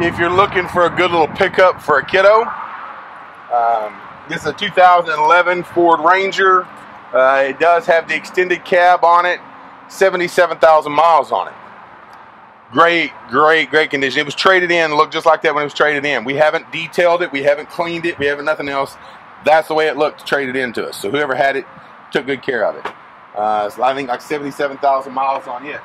if you're looking for a good little pickup for a kiddo. Um, this is a 2011 Ford Ranger. Uh, it does have the extended cab on it, 77,000 miles on it. Great, great, great condition. It was traded in, looked just like that when it was traded in. We haven't detailed it, we haven't cleaned it, we haven't nothing else. That's the way it looked traded into us. So whoever had it took good care of it. Uh, so I think like 77,000 miles on it.